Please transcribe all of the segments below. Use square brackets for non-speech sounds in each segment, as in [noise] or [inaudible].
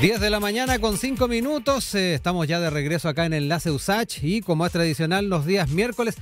10 de la mañana con 5 minutos. Eh, estamos ya de regreso acá en Enlace USACH y como es tradicional los días miércoles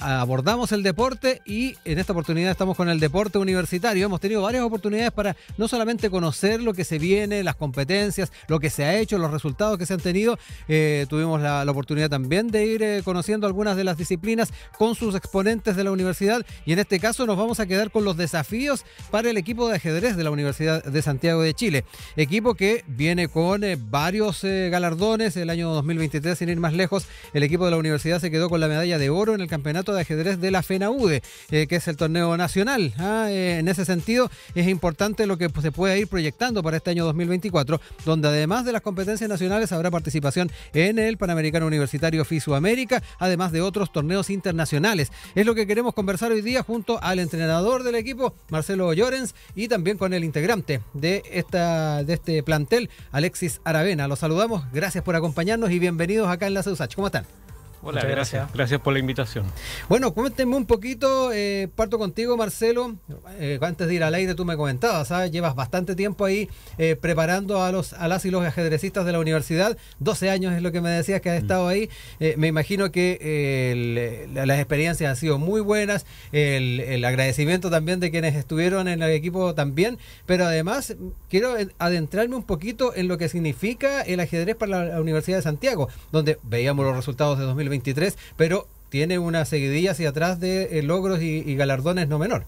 abordamos el deporte y en esta oportunidad estamos con el deporte universitario. Hemos tenido varias oportunidades para no solamente conocer lo que se viene, las competencias, lo que se ha hecho, los resultados que se han tenido. Eh, tuvimos la, oportunidad también de ir eh, conociendo algunas de las disciplinas con sus exponentes de la universidad y en este caso nos vamos a quedar con los desafíos para el equipo de ajedrez de la Universidad de Santiago de Chile. Equipo que viene con eh, varios galardones. El año 2023, sin ir más lejos, el equipo de la universidad se quedó con la medalla de oro en el campeonato de ajedrez de la FENAUDE, eh, que es el torneo nacional. ¿ah? Eh, en ese sentido, es importante lo que se puede ir proyectando para este año 2024, donde además de las competencias nacionales habrá participación en el Panamericano Universitario FISU América, además de otros torneos internacionales. Es lo que queremos conversar hoy día junto al entrenador del equipo, Marcelo Llorens, y también con el integrante de, esta, de este plantel, Alexis Aravena. Los saludamos, gracias por acompañarnos y bienvenidos acá en la CEUSACH. ¿Cómo están? Hola, gracias. gracias. por la invitación. Bueno, cuéntenme un poquito, eh, parto contigo Marcelo, eh, antes de ir al aire tú me comentabas, ¿sabes? llevas bastante tiempo ahí eh, preparando a los a las y los ajedrecistas de la universidad, 12 años es lo que me decías que has mm. estado ahí, me imagino que las experiencias han sido muy buenas, el, el, agradecimiento también de quienes estuvieron en el equipo también, pero además quiero adentrarme un poquito en lo que significa el ajedrez para la Universidad de Santiago, donde veíamos los resultados de 2020 23, pero tiene una seguidilla hacia atrás de eh, logros y, galardones no menor.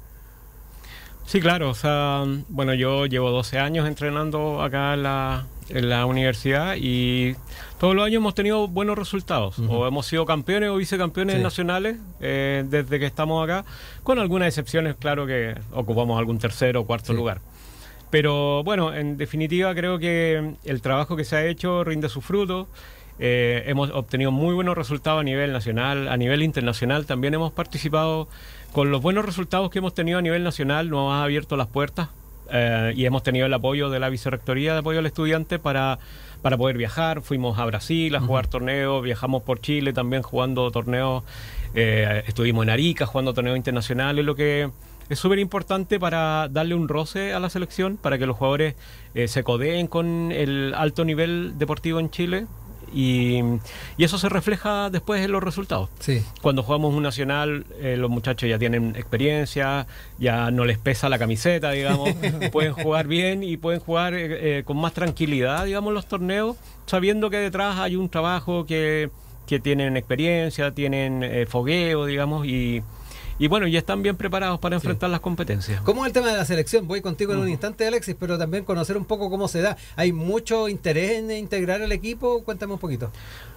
Sí, claro. O sea, bueno, yo llevo 12 años entrenando acá en la, en la universidad y todos los años hemos tenido buenos resultados. O hemos sido campeones o vicecampeones nacionales eh, desde que estamos acá, con algunas excepciones, claro que ocupamos algún tercero o cuarto lugar. Pero bueno, en definitiva creo que el trabajo que se ha hecho rinde su fruto. Eh, hemos obtenido muy buenos resultados a nivel nacional, a nivel internacional también hemos participado. Con los buenos resultados que hemos tenido a nivel nacional nos ha abierto las puertas eh, y hemos tenido el apoyo de la Vicerrectoría de Apoyo al Estudiante para, para poder viajar. Fuimos a Brasil a jugar torneos, viajamos por Chile también jugando torneos, eh, estuvimos en Arica jugando torneos internacionales, lo que es súper importante para darle un roce a la selección, para que los jugadores se codeen con el alto nivel deportivo en Chile, y, eso se refleja después en los resultados. Sí. Cuando jugamos un nacional, eh, los muchachos ya tienen experiencia, ya no les pesa la camiseta, digamos, [laughs] pueden jugar bien y pueden jugar eh, eh, con más tranquilidad, digamos, los torneos, sabiendo que detrás hay un trabajo que, que tienen experiencia, tienen fogueo, digamos, y y bueno, ya están bien preparados para enfrentar las competencias. ¿Cómo es el tema de la selección? Voy contigo en un instante, Alexis, pero también conocer un poco cómo se da. ¿Hay mucho interés en integrar al equipo? Cuéntame un poquito.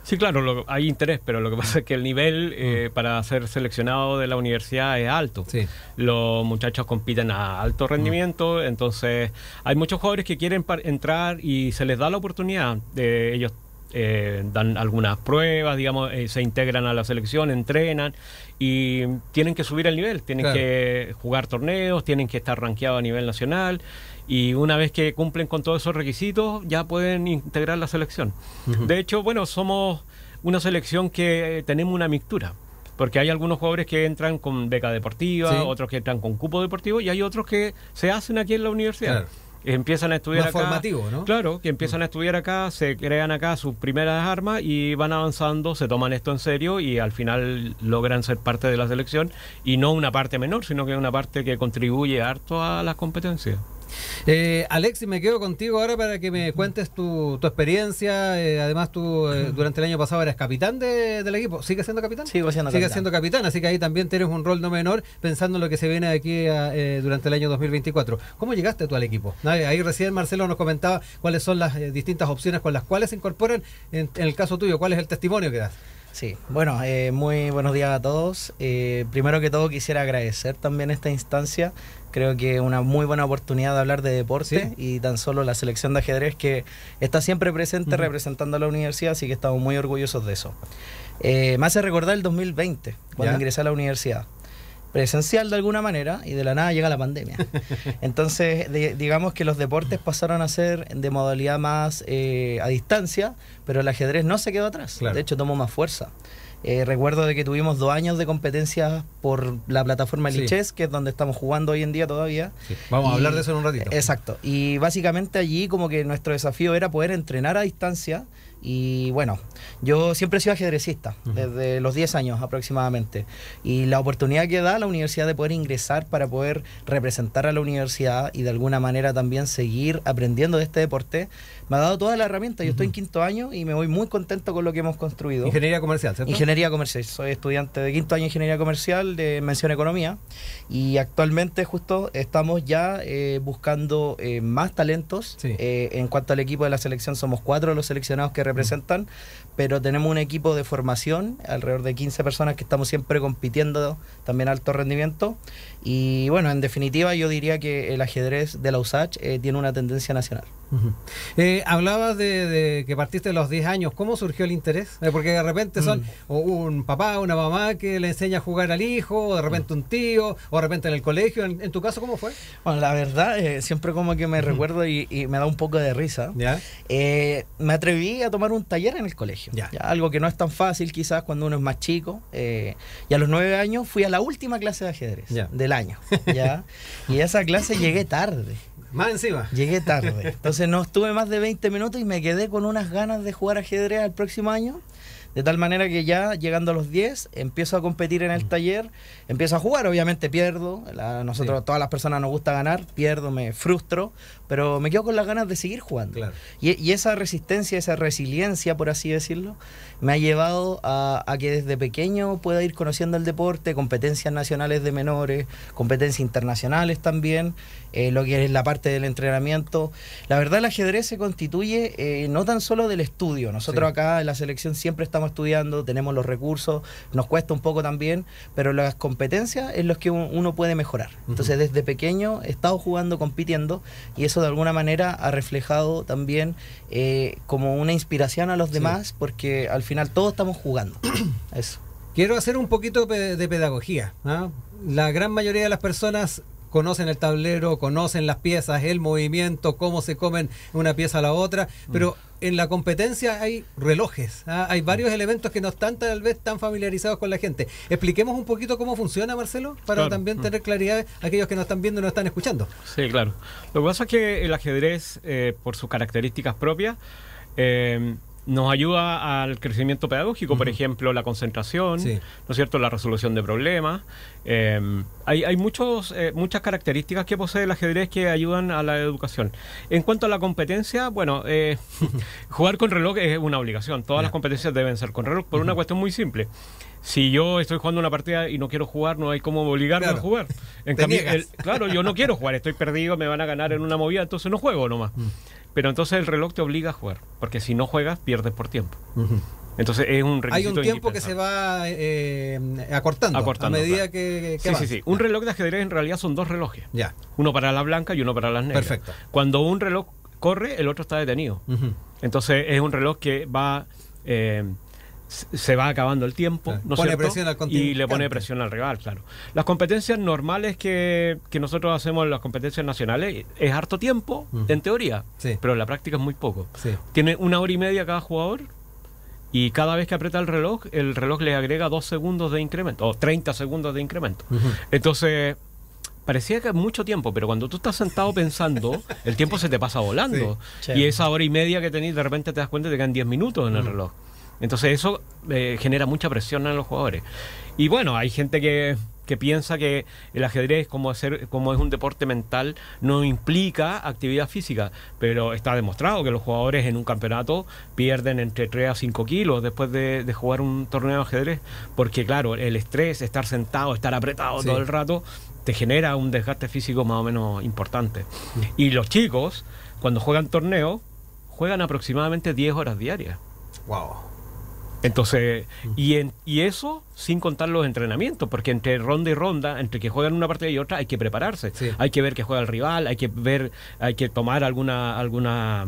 Sí, claro, hay interés, pero lo que pasa es que el nivel eh, para ser seleccionado de la universidad es alto. Sí. Los muchachos compiten a alto rendimiento, entonces hay muchos jugadores que quieren entrar y se les da la oportunidad. de ellos eh, dan algunas pruebas, digamos, eh, se integran a la selección, entrenan y tienen que subir el nivel, tienen que jugar torneos, tienen que estar rankeados a nivel nacional y una vez que cumplen con todos esos requisitos ya pueden integrar la selección. De hecho, bueno, somos una selección que tenemos una mixtura. Porque hay algunos jugadores que entran con beca deportiva, otros que entran con cupo deportivo y hay otros que se hacen aquí en la universidad empiezan a estudiar acá. formativo, ¿no? Claro, que empiezan a estudiar acá, se crean acá sus primeras armas y van avanzando, se toman esto en serio y al final logran ser parte de la selección y no una parte menor, sino que una parte que contribuye harto a las competencias. Eh, Alexis, me quedo contigo ahora para que me cuentes tu, experiencia. Eh, además, tú eh, durante el año pasado eras capitán del equipo. ¿Sigues siendo capitán? Sigo siendo Sigue siendo capitán, así que ahí también tienes un rol no menor pensando en lo que se viene aquí eh, durante el año 2024. ¿Cómo llegaste tú al equipo? Ahí recién Marcelo nos comentaba cuáles son las distintas opciones con las cuales se incorporan. En, el caso tuyo, ¿cuál es el testimonio que das? Sí, bueno, muy buenos días a todos. primero que todo quisiera agradecer también esta instancia. Creo que es una muy buena oportunidad de hablar de deporte y tan solo la selección de ajedrez que está siempre presente representando a la universidad, así que estamos muy orgullosos de eso. Eh, me hace recordar el 2020, cuando ingresé a la universidad presencial de alguna manera y de la nada llega la pandemia. [laughs] Entonces, digamos que los deportes pasaron a ser de modalidad más eh, a distancia, pero el ajedrez no se quedó atrás. De hecho, tomó más fuerza. Eh, recuerdo de que tuvimos dos años de competencias por la plataforma Sí. Lichess, que es donde estamos jugando hoy en día todavía. Sí, Vamos a hablar de eso en un ratito. Exacto. Y básicamente allí como que nuestro desafío era poder entrenar a distancia. Y bueno, yo siempre he sido ajedrecista, desde los 10 años aproximadamente. Y la oportunidad que da la universidad de poder ingresar para poder representar a la universidad y de alguna manera también seguir aprendiendo de este deporte, me ha dado toda la herramienta. Yo estoy en quinto año y me voy muy contento con lo que hemos construido. Ingeniería comercial, ¿cierto? Ingeniería comercial. Soy estudiante de quinto año de ingeniería comercial de mención economía y actualmente justo estamos ya eh, buscando eh, más talentos. Sí. Eh, en cuanto al equipo de la selección, somos cuatro los seleccionados que representan, pero tenemos un equipo de formación, alrededor de 15 personas que estamos siempre compitiendo también alto rendimiento. Y bueno, en definitiva yo diría que el ajedrez de la USACH tiene una tendencia nacional. Ujú. Eh, hablabas de, de que partiste a los 10 años. ¿Cómo surgió el interés? Eh, porque de repente son Mm. o un papá, una mamá que le enseña a jugar al hijo, o de repente un tío, o de repente en el colegio. ¿En, en tu caso cómo fue? Bueno, la verdad, eh, siempre como que me recuerdo y, y me da un poco de risa. ¿Ya? Eh, me atreví a tomar un taller en el colegio. Ya. Ya, algo que no es tan fácil quizás cuando uno es más chico. Y a los nueve años fui a la última clase de ajedrez Ya. del año. [laughs] ¿ya? y a esa clase llegué tarde. Más encima. Llegué tarde. [laughs] Entonces no estuve más de 20 minutos y me quedé con unas ganas de jugar ajedrez al próximo año. De tal manera que ya llegando a los 10 empiezo a competir en Mm. el taller, empiezo a jugar, obviamente pierdo, la- nosotros Sí. todas las personas nos gusta ganar, pierdo, me frustro, pero me quedo con las ganas de seguir jugando. Claro. Y, y esa resistencia, esa resiliencia, por así decirlo, me ha llevado a, a que desde pequeño pueda ir conociendo el deporte, competencias nacionales de menores, competencias internacionales también, eh, lo que es la parte del entrenamiento. La verdad el ajedrez se constituye eh, no tan solo del estudio, nosotros Sí. acá en la selección siempre estamos estudiando, tenemos los recursos, nos cuesta un poco también, pero las competencias es lo que un- uno puede mejorar. Entonces desde pequeño he estado jugando, compitiendo y eso de alguna manera ha reflejado también eh, como una inspiración a los Sí. demás porque al final todos estamos jugando. [clears throat] Eso. Quiero hacer un poquito de pedagogía. ¿ah? La gran mayoría de las personas conocen el tablero, conocen las piezas, el movimiento, cómo se comen una pieza a la otra, pero en la competencia hay relojes, ¿ah? hay varios elementos que no están tal vez tan familiarizados con la gente. Expliquemos un poquito cómo funciona, Marcelo, para Claro. también Mm. tener claridad aquellos que nos están viendo y nos están escuchando. Sí, claro. Lo que pasa es que el ajedrez, eh, por sus características propias, eh, nos ayuda al crecimiento pedagógico, por ejemplo, la concentración, Sí. ¿no es cierto?, la resolución de problemas. Eh, hay hay muchos, eh, muchas características que posee el ajedrez que ayudan a la educación. En cuanto a la competencia, bueno, eh, [laughs] jugar con reloj es una obligación. Todas las competencias deben ser con reloj por una cuestión muy simple. Si yo estoy jugando una partida y no quiero jugar, no hay cómo obligarme Claro. a jugar. En cambio, el- claro, yo no quiero jugar, estoy perdido, me van a ganar en una movida, entonces no juego nomás. Pero entonces el reloj te obliga a jugar, porque si no juegas, pierdes por tiempo. Entonces es un Hay requisito un tiempo que se va eh, acortando, Acortando, a medida claro. que, que Sí, sí, sí. Un reloj de ajedrez en realidad son dos relojes. Ya. Uno para la blanca y uno para las negras. Perfecto. Cuando un reloj corre, el otro está detenido. Entonces es un reloj que va eh, se va acabando el tiempo, Claro. ¿no es Pone cierto? presión al y le pone presión al rival, claro. Las competencias normales que, que nosotros hacemos en las competencias nacionales es harto tiempo, en teoría, Sí. pero en la práctica es muy poco. Sí. Tiene una hora y media cada jugador y cada vez que aprieta el reloj, el reloj le agrega dos segundos de incremento o 30 segundos de incremento. Ujú. Entonces, parecía que es mucho tiempo, pero cuando tú estás sentado pensando, el tiempo se te pasa volando. Sí. Y esa hora y media que tenés, de repente te das cuenta de que quedan 10 minutos en el Mm. reloj. Entonces eso eh, genera mucha presión en los jugadores. Y bueno, hay gente que, que piensa que el ajedrez, como, hacer, como es un deporte mental, no implica actividad física, pero está demostrado que los jugadores en un campeonato pierden entre 3 a 5 kilos después de, de jugar un torneo de ajedrez, porque claro, el estrés, estar sentado, estar apretado Sí. todo el rato, te genera un desgaste físico más o menos importante. Y los chicos, cuando juegan torneos, juegan aproximadamente 10 horas diarias. Wow. Entonces, y, en, y eso sin contar los entrenamientos, porque entre ronda y ronda, entre que juegan una partida y otra, hay que prepararse. Sí. Hay que ver que juega el rival, hay que ver, hay que tomar alguna, alguna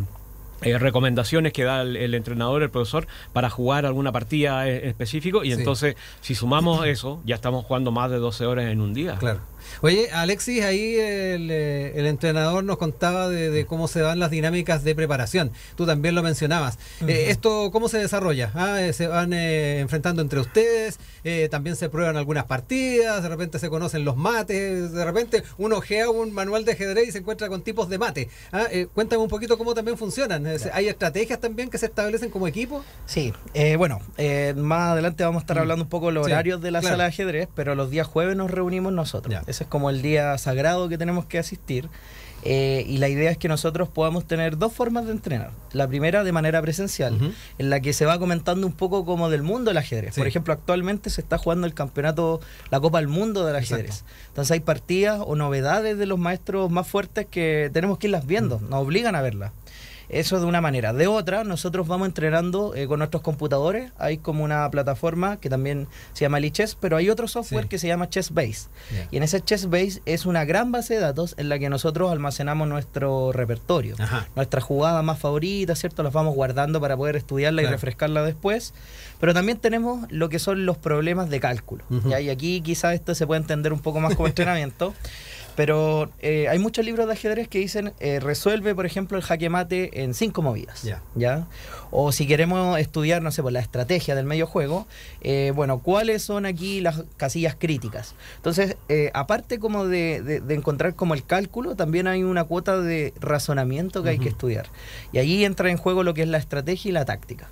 eh, recomendaciones que da el, el entrenador, el profesor, para jugar alguna partida en específico. Y Sí. entonces, si sumamos eso, ya estamos jugando más de 12 horas en un día. Claro. Oye, Alexis, ahí el, eh, el entrenador nos contaba de, de, cómo se van las dinámicas de preparación. Tú también lo mencionabas. Uh -huh. eh, ¿Esto cómo se desarrolla? Ah, eh, ¿Se van eh, enfrentando entre ustedes? Eh, ¿También se prueban algunas partidas? ¿De repente se conocen los mates? ¿De repente uno ojea un manual de ajedrez y se encuentra con tipos de mate? Ah, cuéntame un poquito cómo también funcionan. ¿Hay estrategias también que se establecen como equipo? Sí, bueno, más adelante vamos a estar hablando un poco de los sí, horarios de la claro. sala de ajedrez, pero los días jueves nos reunimos nosotros. Ya. Ese es como el día sagrado que tenemos que asistir. Eh, y la idea es que nosotros podamos tener dos formas de entrenar. La primera de manera presencial, uh -huh. en la que se va comentando un poco como del mundo del ajedrez. Sí. Por ejemplo, actualmente se está jugando el campeonato, la Copa del Mundo del ajedrez. Exacto. Entonces hay partidas o novedades de los maestros más fuertes que tenemos que irlas viendo, uh -huh. nos obligan a verlas. Eso de una manera. De otra, nosotros vamos entrenando eh, con nuestros computadores. Hay como una plataforma que también se llama Lichess, pero hay otro software sí. que se llama Chessbase. Yeah. Y en ese Chessbase es una gran base de datos en la que nosotros almacenamos nuestro repertorio. Ajá. Nuestra jugada más favorita, ¿cierto? Las vamos guardando para poder estudiarla claro. y refrescarla después. Pero también tenemos lo que son los problemas de cálculo. Uh -huh. ¿ya? Y aquí quizás esto se puede entender un poco más como [laughs] entrenamiento. Pero eh, hay muchos libros de ajedrez que dicen eh, resuelve, por ejemplo, el jaque mate en cinco movidas. Yeah. ¿ya? O si queremos estudiar, no sé, por la estrategia del medio juego, eh, bueno, ¿cuáles son aquí las casillas críticas? Entonces, eh, aparte como de, de, de, encontrar como el cálculo, también hay una cuota de razonamiento que uh -huh. hay que estudiar. Y ahí entra en juego lo que es la estrategia y la táctica.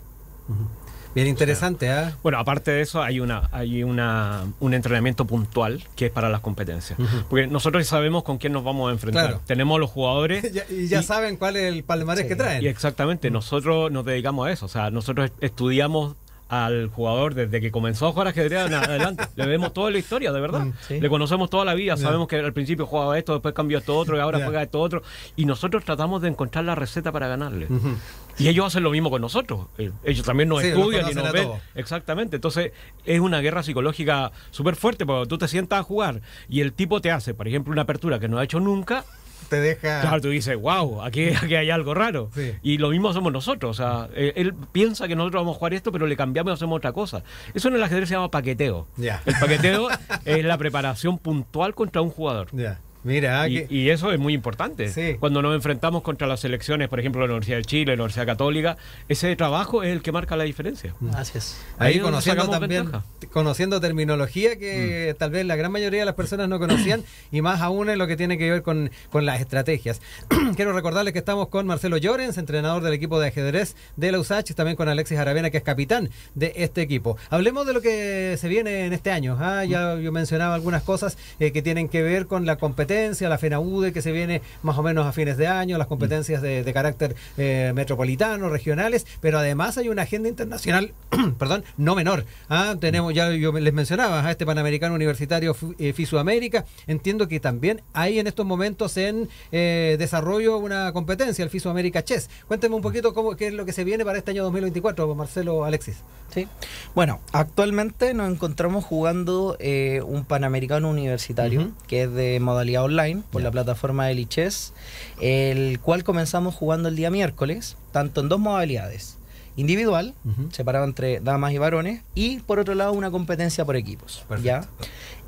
Uh -huh. Bien interesante, ¿eh? Bueno, aparte de eso, hay una hay una un entrenamiento puntual que es para las competencias. Uh -huh. Porque nosotros sabemos con quién nos vamos a enfrentar. Claro. Tenemos los jugadores. [laughs] y ya y, saben cuál es el palmarés sí. que traen. Y exactamente, uh -huh. nosotros nos dedicamos a eso. O sea, nosotros estudiamos al jugador desde que comenzó a jugar ajedrez adelante. Le vemos toda la historia, de verdad. Mm, ¿Sí? Le conocemos toda la vida. Yeah. Sabemos que al principio jugaba esto, después cambió esto otro y ahora yeah. juega esto otro. Y nosotros tratamos de encontrar la receta para ganarle. Uh -huh. Y ellos hacen lo mismo con nosotros. Eh, ellos también nos sí, estudian y nos ven. Todo. Exactamente. Entonces es una guerra psicológica súper fuerte porque tú te sientas a jugar y el tipo te hace, por ejemplo, una apertura que no ha hecho nunca te deja. Claro, tú dices, wow, aquí, aquí hay algo raro. Sí. Y lo mismo hacemos nosotros. O sea, él, él, piensa que nosotros vamos a jugar esto, pero le cambiamos y hacemos otra cosa. Eso en el ajedrez se llama paqueteo. Yeah. El paqueteo es la preparación puntual contra un jugador. Yeah. Mira, y, que... y, eso es muy importante. Sí. Cuando nos enfrentamos contra las selecciones, por ejemplo, la Universidad de Chile, la Universidad Católica, ese trabajo es el que marca la diferencia. Así es. Ahí, Ahí conociendo también, ventaja. conociendo terminología que mm. tal vez la gran mayoría de las personas no conocían y más aún en lo que tiene que ver con, con las estrategias. [clears throat] Quiero recordarles que estamos con Marcelo Llorens, entrenador del equipo de ajedrez de la USACH, también con Alexis Aravena, que es capitán de este equipo. Hablemos de lo que se viene en este año. Ah, ya yo mencionaba algunas cosas eh, que tienen que ver con la competencia la FENAUDE que se viene más o menos a fines de año, las competencias de, de carácter eh, metropolitano, regionales, pero además hay una agenda internacional, [clears throat] perdón, no menor. ¿ah? Tenemos, ya yo les mencionaba, a este Panamericano Universitario eh, FISUamérica, entiendo que también hay en estos momentos en eh, desarrollo una competencia, el FISUamérica Chess. Cuéntenme un poquito cómo, qué es lo que se viene para este año 2024, Marcelo Alexis. Sí, bueno, actualmente nos encontramos jugando eh, un Panamericano Universitario, uh -huh. que es de modalidad online, por yeah. la plataforma de Lichess, el cual comenzamos jugando el día miércoles, tanto en dos modalidades. Individual, uh -huh. separado entre damas y varones, y por otro lado una competencia por equipos. Perfecto. ¿ya?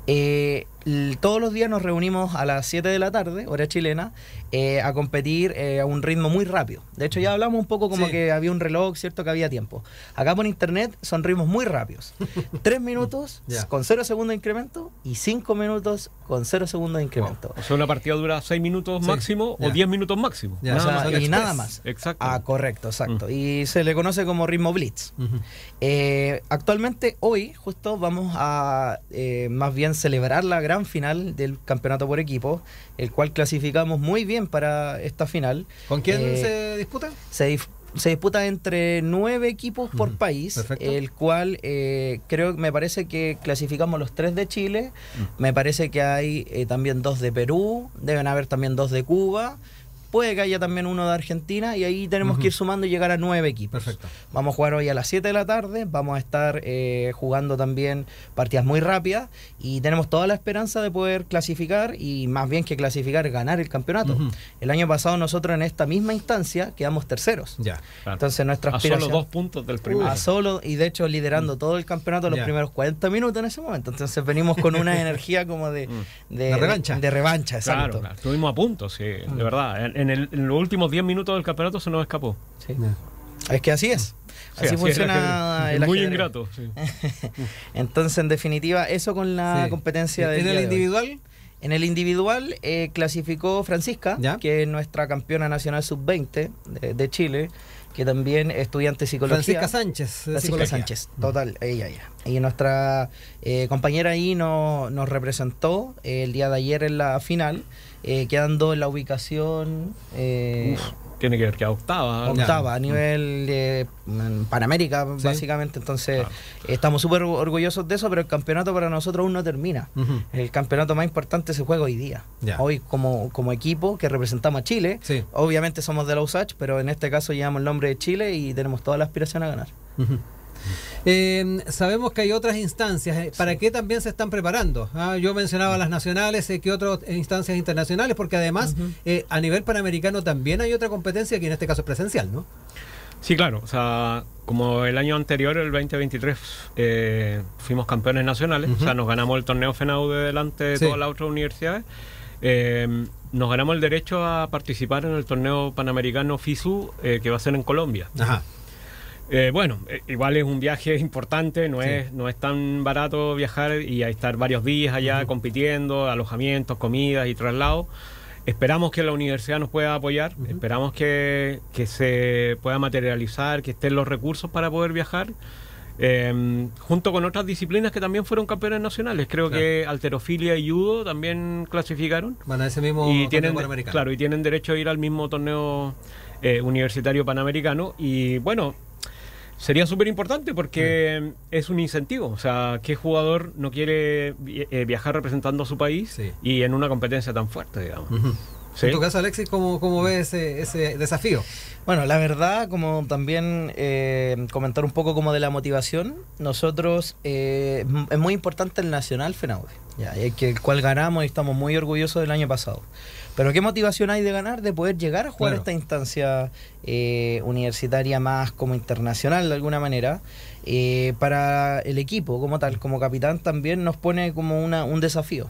Eh, todos los días nos reunimos a las 7 de la tarde, hora chilena, eh, a competir eh, a un ritmo muy rápido. De hecho, ya hablamos un poco como sí. que había un reloj, ¿cierto? Que había tiempo. Acá por internet son ritmos muy rápidos. [laughs] 3 minutos [laughs] yeah. con 0 segundos de incremento y 5 minutos con 0 segundos de incremento. Wow. O sea, una partida dura 6 minutos sí. máximo yeah. o 10 minutos máximo. Yeah. Nada o sea, y nada más. Exacto. Ah, correcto, exacto. Mm. Y se le conoce como ritmo blitz. Uh -huh. eh, actualmente, hoy, justo vamos a eh, más bien celebrar la gran final del campeonato por equipo, el cual clasificamos muy bien para esta final. ¿Con quién eh, se disputa? Se, se, disputa entre nueve equipos por país, perfecto. el cual eh, creo, me parece que clasificamos los tres de Chile, mm. me parece que hay eh, también dos de Perú, deben haber también dos de Cuba puede que haya también uno de Argentina y ahí tenemos que ir sumando y llegar a nueve equipos. Perfecto. Vamos a jugar hoy a las 7 de la tarde, vamos a estar eh, jugando también partidas muy rápidas y tenemos toda la esperanza de poder clasificar y más bien que clasificar, ganar el campeonato. El año pasado nosotros en esta misma instancia quedamos terceros. Ya. Entonces nuestra a aspiración... solo dos puntos del primero. A solo, y de hecho liderando todo el campeonato los Ya. primeros 40 minutos en ese momento. Entonces venimos con una [laughs] energía como de, de, De revancha. De, revancha, Claro, exacto. claro, estuvimos a punto, sí, de verdad. En, en el- en los últimos 10 minutos del campeonato se nos escapó. Sí. Ya. Es que así es. Sí, Así, funciona el. Muy ajedrez. ingrato, sí. [laughs] Entonces, en definitiva, eso con la Sí. competencia del ¿En el de individual? En el individual eh, clasificó Francisca, Ya. que es nuestra campeona nacional sub-20 de, de Chile, que también es estudiante de psicología. Francisca Sánchez. Francisca psicología. Sánchez, total, ella, ella. Y nuestra eh, compañera ahí no- nos representó eh, el día de ayer en la final, eh, quedando en la ubicación eh, Uf, tiene que ver que a octava. Ya. octava a nivel de mm, Panamérica, Sí. básicamente. Entonces, Claro. estamos súper orgullosos de eso, pero el campeonato para nosotros aún no termina. El campeonato más importante se juega hoy día. Ya. Hoy, como, como equipo que representamos a Chile, Sí. obviamente somos de la USACH, pero en este caso llevamos el nombre de Chile y tenemos toda la aspiración a ganar. Ujú. Eh, sabemos que hay otras instancias. eh, ¿Para qué también se están preparando? Ah, yo mencionaba las nacionales, eh, ¿qué otras instancias internacionales? Porque además, eh, a nivel panamericano también hay otra competencia que en este caso es presencial, ¿no? Sí, claro. O sea, como el año anterior, el 2023, eh, fuimos campeones nacionales. O sea, nos ganamos el torneo FENAU de delante de Sí. todas las otras universidades. Eh, nos ganamos el derecho a participar en el torneo panamericano FISU, eh, que va a ser en Colombia. Ajá. Eh, bueno, eh, igual es un viaje [laughs] importante, no, Sí. es, no es tan barato viajar y estar varios días allá compitiendo, alojamientos, comidas y traslados. Esperamos que la universidad nos pueda apoyar, esperamos que, que se pueda materializar, que estén los recursos para poder viajar, eh, junto con otras disciplinas que también fueron campeones nacionales. Creo Claro. que alterofilia y judo también clasificaron Van a ese mismo y torneo tienen panamericano. claro y tienen derecho a ir al mismo torneo eh, universitario panamericano y bueno sería súper importante porque es un incentivo o sea qué jugador no quiere eh, viajar representando a su país Sí. y en una competencia tan fuerte digamos. En tu caso, Alexis, ¿cómo, cómo ves ese, ese desafío? Bueno, la verdad, como también eh, comentar un poco como de la motivación, nosotros eh, es muy importante el Nacional FENAUDE, ya, y que el cual ganamos y estamos muy orgullosos del año pasado. Pero ¿qué motivación hay de ganar? De poder llegar a jugar Claro. esta instancia eh, universitaria más como internacional de alguna manera. eh, para el equipo como tal, como capitán, también nos pone como una, un desafío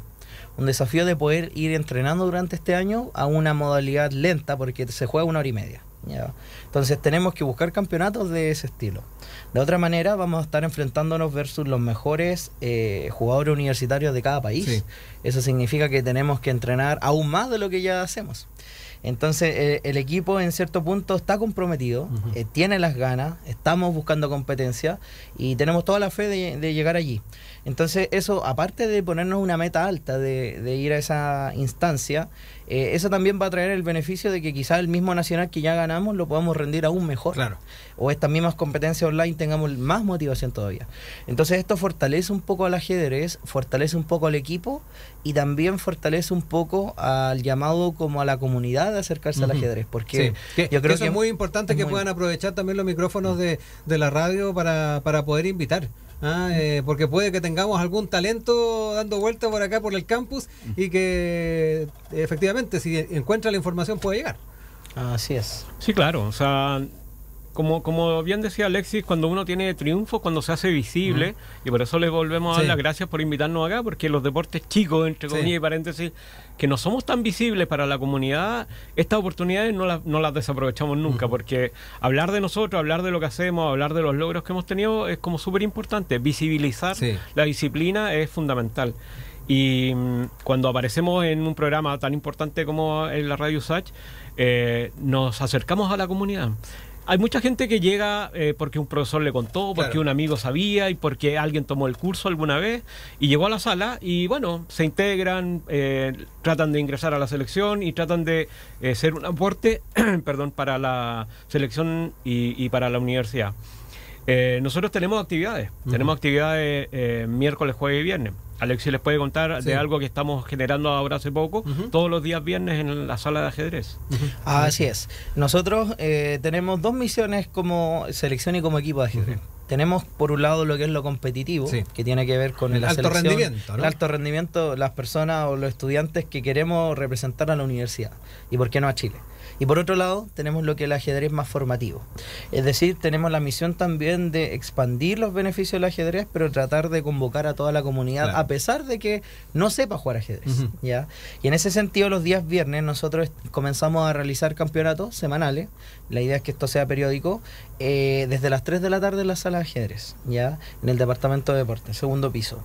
un desafío de poder ir entrenando durante este año a una modalidad lenta porque se juega una hora y media. ¿Ya? Entonces tenemos que buscar campeonatos de ese estilo. De otra manera vamos a estar enfrentándonos versus los mejores eh, jugadores universitarios de cada país. Sí. Eso significa que tenemos que entrenar aún más de lo que ya hacemos. Entonces eh, el equipo en cierto punto está comprometido, eh, tiene las ganas, estamos buscando competencia y tenemos toda la fe de, de llegar allí. Entonces eso, aparte de ponernos una meta alta de, de ir a esa instancia, eh, eso también va a traer el beneficio de que quizás el mismo nacional que ya ganamos lo podamos rendir aún mejor. Claro. O estas mismas competencias online tengamos más motivación todavía. Entonces esto fortalece un poco al ajedrez, fortalece un poco al equipo y también fortalece un poco al llamado como a la comunidad de acercarse al ajedrez. Porque Sí, que- yo creo eso que es muy importante es que muy- puedan aprovechar también los micrófonos de, de la radio para, para poder invitar. ¿Ah? Eh, porque puede que tengamos algún talento dando vuelta por acá por el campus y que efectivamente si encuentra la información puede llegar. Así es. Sí, claro. O sea, como, como bien decía Alexis, cuando uno tiene triunfo, cuando se hace visible, y por eso les volvemos a dar las gracias por invitarnos acá, porque los deportes chicos, entre Sí. comillas y paréntesis, que no somos tan visibles para la comunidad, estas oportunidades no las, no las desaprovechamos nunca, porque hablar de nosotros, hablar de lo que hacemos, hablar de los logros que hemos tenido es como súper importante. Visibilizar Sí. la disciplina es fundamental. Y mm, cuando aparecemos en un programa tan importante como en la Radio Sach, eh, nos acercamos a la comunidad. Hay mucha gente que llega eh, porque un profesor le contó, porque Claro. un amigo sabía y porque alguien tomó el curso alguna vez y llegó a la sala y bueno, se integran, eh, tratan de ingresar a la selección y tratan de eh, ser un aporte [clears throat] perdón, para la selección y, y para la universidad. Eh, nosotros tenemos actividades, tenemos actividades eh, miércoles, jueves y viernes. Alexis les puede contar de algo que estamos generando ahora hace poco, todos los días viernes en la sala de ajedrez. Así es. Nosotros eh, tenemos dos misiones como selección y como equipo de ajedrez. Tenemos por un lado lo que es lo competitivo, que tiene que ver con el alto rendimiento, el alto rendimiento, las personas o los estudiantes que queremos representar a la universidad y por qué no a Chile. Y por otro lado, tenemos lo que es el ajedrez más formativo. Es decir, tenemos la misión también de expandir los beneficios del ajedrez, pero tratar de convocar a toda la comunidad, a pesar de que no sepa jugar ajedrez. ¿ya? Y en ese sentido, los días viernes nosotros comenzamos a realizar campeonatos semanales. La idea es que esto sea periódico, eh, desde las 3 de la tarde en la sala ajedrez, ¿ya? En el departamento de deporte, segundo piso.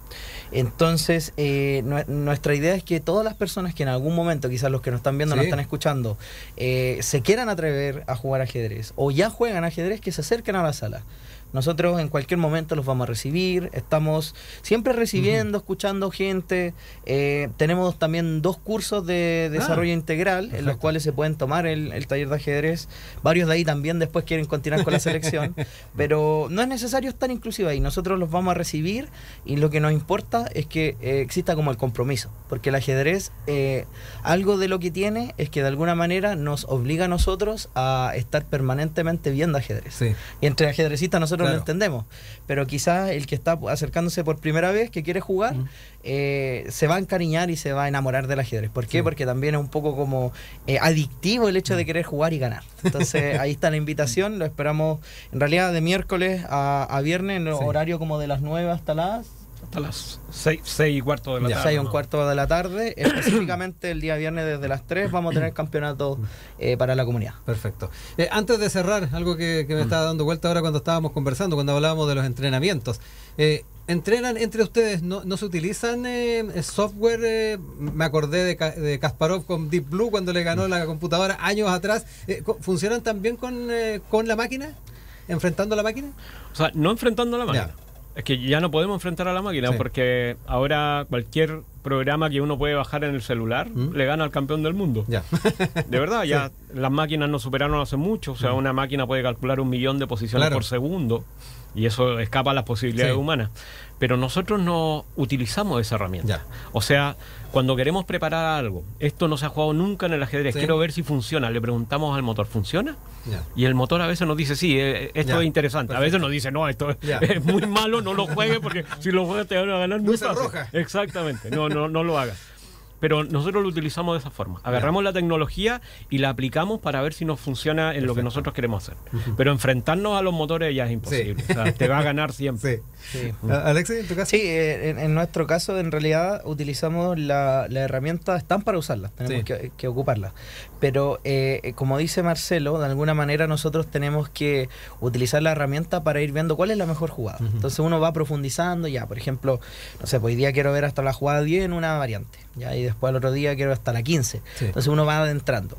Entonces, eh, nuestra idea es que todas las personas que en algún momento, quizás los que nos están viendo, nos están escuchando, eh, se quieran atrever a jugar ajedrez o ya juegan ajedrez, que se acerquen a la sala. Nosotros en cualquier momento los vamos a recibir, estamos siempre recibiendo, escuchando gente. Eh, tenemos también dos cursos de ah, desarrollo integral en los cuales se pueden tomar el, taller de ajedrez. Varios de ahí también después quieren continuar con la selección, [laughs] pero no es necesario estar inclusive ahí. Nosotros los vamos a recibir y lo que nos importa es que eh, exista como el compromiso, porque el ajedrez, eh, algo de lo que tiene es que de alguna manera nos obliga a nosotros a estar permanentemente viendo ajedrez. Y entre ajedrecistas nosotros lo entendemos. Pero quizás el que está acercándose por primera vez, que quiere jugar, eh, se va a encariñar y se va a enamorar del ajedrez. ¿Por qué? Porque también es un poco como eh, adictivo el hecho de querer jugar y ganar. Entonces [laughs] ahí está la invitación, lo esperamos en realidad de miércoles a, viernes, en horario como de las 9 hasta las hasta las 6, y cuarto de la tarde. 6 y un cuarto de la tarde. [clears throat] Específicamente el día viernes desde las 3 vamos a tener campeonato eh, para la comunidad. Perfecto. Eh, antes de cerrar, algo que, me estaba dando vuelta ahora cuando estábamos conversando, cuando hablábamos de los entrenamientos. Eh, ¿Entrenan entre ustedes? ¿No, no se utilizan software? me acordé de, de, Kasparov con Deep Blue cuando le ganó la computadora años atrás. ¿Funcionan también con, con la máquina? ¿Enfrentando a la máquina? O sea, no enfrentando a la máquina. Es que ya no podemos enfrentar a la máquina porque ahora cualquier programa que uno puede bajar en el celular ¿Mm? le gana al campeón del mundo. Ya. [laughs] de verdad, ya las máquinas nos superaron hace mucho. O sea, una máquina puede calcular un millón de posiciones por segundo y eso escapa a las posibilidades humanas. Pero nosotros no utilizamos esa herramienta. O sea, cuando queremos preparar algo, esto no se ha jugado nunca en el ajedrez, quiero ver si funciona, le preguntamos al motor, ¿funciona? Y el motor a veces nos dice, sí, eh, esto es interesante. A veces nos dice, no, esto es muy malo, no lo juegues porque si lo juegas te van a ganar muy Roja. Exactamente, no, no, no lo hagas. Pero nosotros lo utilizamos de esa forma. Agarramos la tecnología y la aplicamos para ver si nos funciona en lo que nosotros queremos hacer. Pero enfrentarnos a los motores ya es imposible. O sea, te va a ganar siempre. Sí. Alexis, ¿en tu caso? Sí, eh, en, nuestro caso, en realidad, utilizamos la, la herramienta, están para usarla, tenemos que, que, ocuparla. Pero, eh, como dice Marcelo, de alguna manera nosotros tenemos que utilizar la herramienta para ir viendo cuál es la mejor jugada. Entonces uno va profundizando, ya, por ejemplo, no sé, pues hoy día quiero ver hasta la jugada 10 en una variante. ¿ya? Y después al otro día quiero hasta la 15. Entonces uno va adentrando.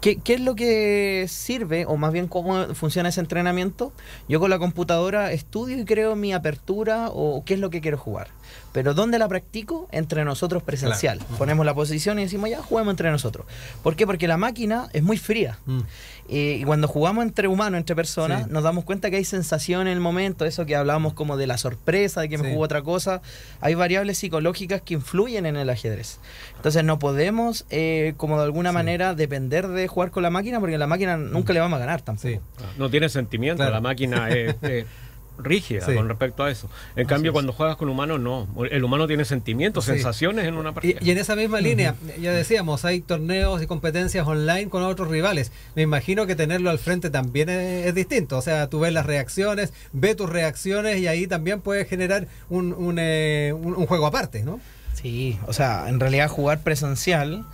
¿Qué, ¿Qué, es lo que sirve, o más bien cómo funciona ese entrenamiento? Yo con la computadora estudio y creo mi apertura o qué es lo que quiero jugar. Pero ¿dónde la practico? Entre nosotros presencial. Ponemos la posición y decimos, ya, juguemos entre nosotros. ¿Por qué? Porque la máquina es muy fría. Mm. Eh, y cuando jugamos entre humanos, entre personas, nos damos cuenta que hay sensación en el momento, eso que hablábamos como de la sorpresa, de que me jugó otra cosa. Hay variables psicológicas que influyen en el ajedrez. Entonces no podemos, eh, como de alguna manera, depender de jugar con la máquina, porque la máquina nunca le vamos a ganar tampoco. No tiene sentimiento, la máquina [laughs] es rígida con respecto a eso. En cambio, cuando juegas con humanos, no. El humano tiene sentimientos, sensaciones en una partida. Y, en esa misma línea, ya decíamos, hay torneos y competencias online con otros rivales. Me imagino que tenerlo al frente también es, distinto. O sea, tú ves las reacciones, ves tus reacciones y ahí también puedes generar un, un, eh, un juego aparte, ¿no? Sí, o sea, en realidad jugar presencial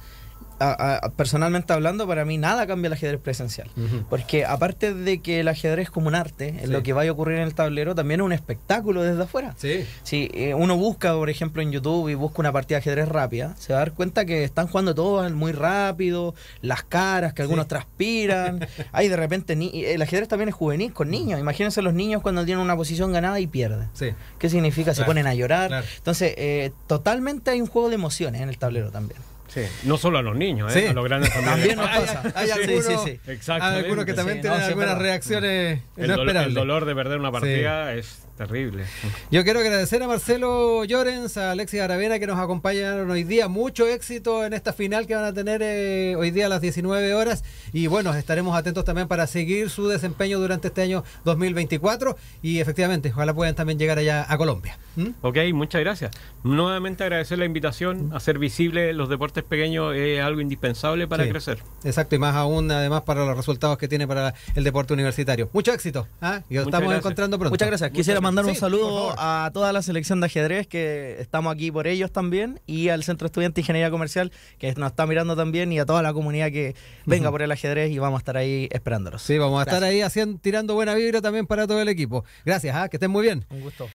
personalmente hablando, para mí nada cambia el ajedrez presencial. Porque aparte de que el ajedrez es como un arte, en lo que vaya a ocurrir en el tablero, también es un espectáculo desde afuera. Sí. Si eh, uno busca, por ejemplo, en YouTube y busca una partida de ajedrez rápida, se va a dar cuenta que están jugando todos muy rápido, las caras, que algunos transpiran. [laughs] Hay de repente, el ajedrez también es juvenil, con niños. Imagínense los niños cuando tienen una posición ganada y pierden. Sí. ¿Qué significa? Se ponen a llorar. Entonces, eh, totalmente hay un juego de emociones en el tablero también. Sí, no solo a los niños, Sí. ¿eh? a los grandes también. También nos Hay- [laughs] pasa. hay Sí, algunos- sí. Hay algunos que también tienen no, algunas reacciones el, el dolor de perder una partida es terrible. Yo quiero agradecer a Marcelo Llorens, a Alexis Aravena que nos acompañaron hoy día. Mucho éxito en esta final que van a tener eh, hoy día a las 19 horas. Y bueno, estaremos atentos también para seguir su desempeño durante este año 2024. Y efectivamente, ojalá puedan también llegar allá a Colombia. ¿Mm? Ok, muchas gracias. Nuevamente agradecer la invitación. Hacer visible los deportes pequeños es algo indispensable para Sí. crecer. Exacto, y más aún, además, para los resultados que tiene para el deporte universitario. Mucho éxito. ¿ah? Y nos estamos gracias. encontrando pronto. Muchas gracias. Quisiera Muchas mandar un. Sí, saludo a toda la selección de ajedrez que estamos aquí por ellos también y al Centro Estudiante de Ingeniería Comercial que nos está mirando también y a toda la comunidad que venga por el ajedrez y vamos a estar ahí esperándolos. Sí, vamos a estar ahí haciendo, tirando buena vibra también para todo el equipo. Gracias, ¿ah? que estén muy bien. Un gusto.